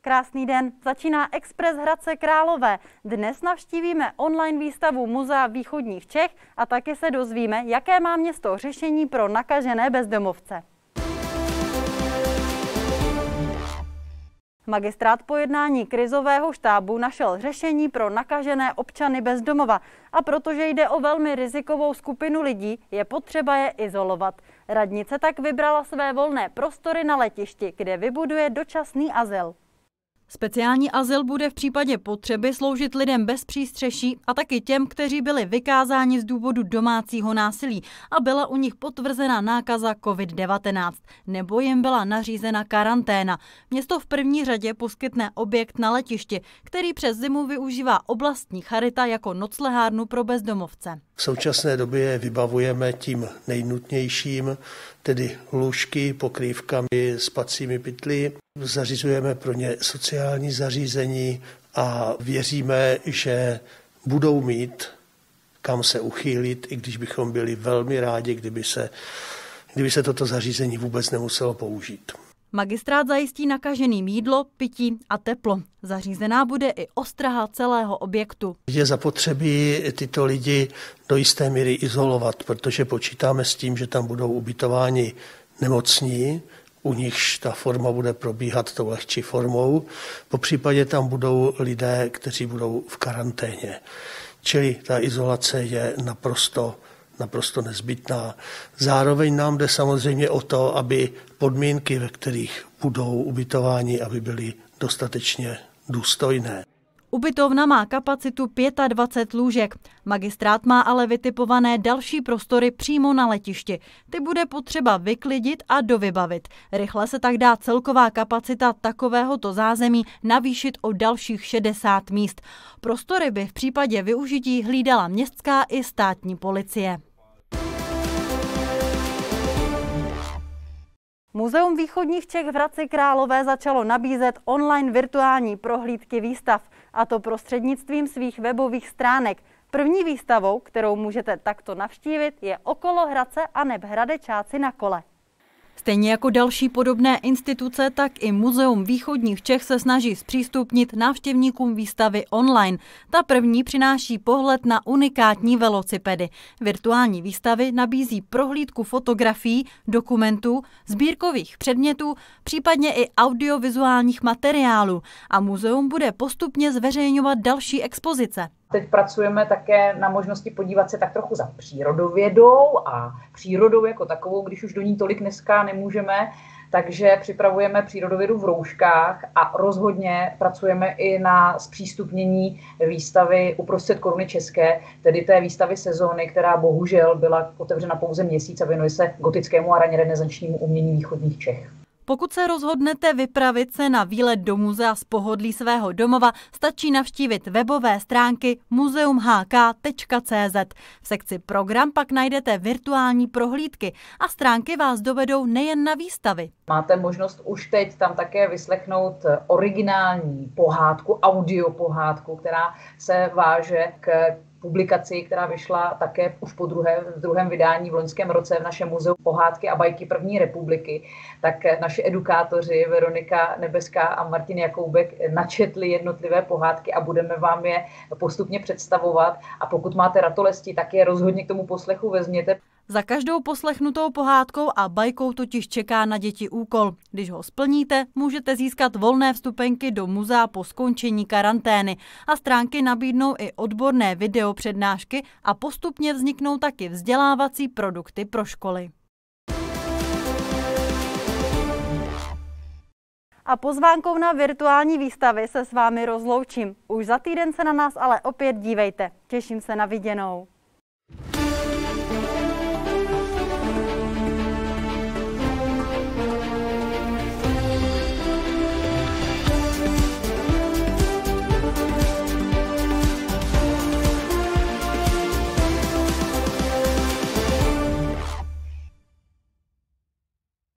krásný den. Začíná Express Hradce Králové. Dnes navštívíme online výstavu Muzea východních Čech a taky se dozvíme, jaké má město řešení pro nakažené bezdomovce. Magistrát po jednání krizového štábu našel řešení pro nakažené občany bez domova a protože jde o velmi rizikovou skupinu lidí, je potřeba je izolovat. Radnice tak vybrala své volné prostory na letišti, kde vybuduje dočasný azyl. Speciální azyl bude v případě potřeby sloužit lidem bez přístřeší a taky těm, kteří byli vykázáni z důvodu domácího násilí a byla u nich potvrzena nákaza COVID-19 nebo jim byla nařízena karanténa. Město v první řadě poskytne objekt na letišti, který přes zimu využívá oblastní charita jako noclehárnu pro bezdomovce. V současné době vybavujeme tím nejnutnějším, tedy lůžky, pokrývkami, spacími pytly. Zařizujeme pro ně sociální zařízení a věříme, že budou mít kam se uchýlit, i když bychom byli velmi rádi, kdyby se, kdyby se toto zařízení vůbec nemuselo použít. Magistrát zajistí nakaženým jídlo, pití a teplo. Zařízená bude i ostraha celého objektu. Je zapotřebí tyto lidi do jisté míry izolovat, protože počítáme s tím, že tam budou ubytováni nemocní, u nichž ta forma bude probíhat tou lehčí formou. Po případě tam budou lidé, kteří budou v karanténě. Čili ta izolace je naprosto naprosto nezbytná. Zároveň nám jde samozřejmě o to, aby podmínky, ve kterých budou ubytováni, aby byly dostatečně důstojné. Ubytovna má kapacitu 25 lůžek. Magistrát má ale vytipované další prostory přímo na letišti. Ty bude potřeba vyklidit a dovybavit. Rychle se tak dá celková kapacita takovéhoto zázemí navýšit o dalších 60 míst. Prostory by v případě využití hlídala městská i státní policie. Muzeum východních Čech v Hradci Králové začalo nabízet online virtuální prohlídky výstav, a to prostřednictvím svých webových stránek. První výstavou, kterou můžete takto navštívit, je okolo Hradce a neb Hradečáci na kole. Stejně jako další podobné instituce, tak i Muzeum východních Čech se snaží zpřístupnit návštěvníkům výstavy online. Ta první přináší pohled na unikátní velocipedy. Virtuální výstavy nabízí prohlídku fotografií, dokumentů, sbírkových předmětů, případně i audiovizuálních materiálů a muzeum bude postupně zveřejňovat další expozice. Teď pracujeme také na možnosti podívat se tak trochu za přírodovědou a přírodou jako takovou, když už do ní tolik dneska nemůžeme, takže připravujeme přírodovědu v rouškách a rozhodně pracujeme i na zpřístupnění výstavy uprostřed koruny české, tedy té výstavy sezóny, která bohužel byla otevřena pouze měsíc a věnuje se gotickému a raně renesančnímu umění východních Čech. Pokud se rozhodnete vypravit se na výlet do muzea z pohodlí svého domova, stačí navštívit webové stránky muzeumhk.cz. V sekci program pak najdete virtuální prohlídky a stránky vás dovedou nejen na výstavy. Máte možnost už teď tam také vyslechnout originální pohádku, audio pohádku, která se váže k publikaci, která vyšla také už po druhé, v druhém vydání v loňském roce v našem muzeu pohádky a bajky první republiky, tak naši edukátoři Veronika Nebeská a Martin Jakoubek načetli jednotlivé pohádky a budeme vám je postupně představovat. A pokud máte ratolesti, tak je rozhodně k tomu poslechu vezměte. Za každou poslechnutou pohádkou a bajkou totiž čeká na děti úkol. Když ho splníte, můžete získat volné vstupenky do muzea po skončení karantény a stránky nabídnou i odborné video přednášky a postupně vzniknou taky vzdělávací produkty pro školy. A pozvánkou na virtuální výstavy se s vámi rozloučím. Už za týden se na nás ale opět dívejte. Těším se na viděnou.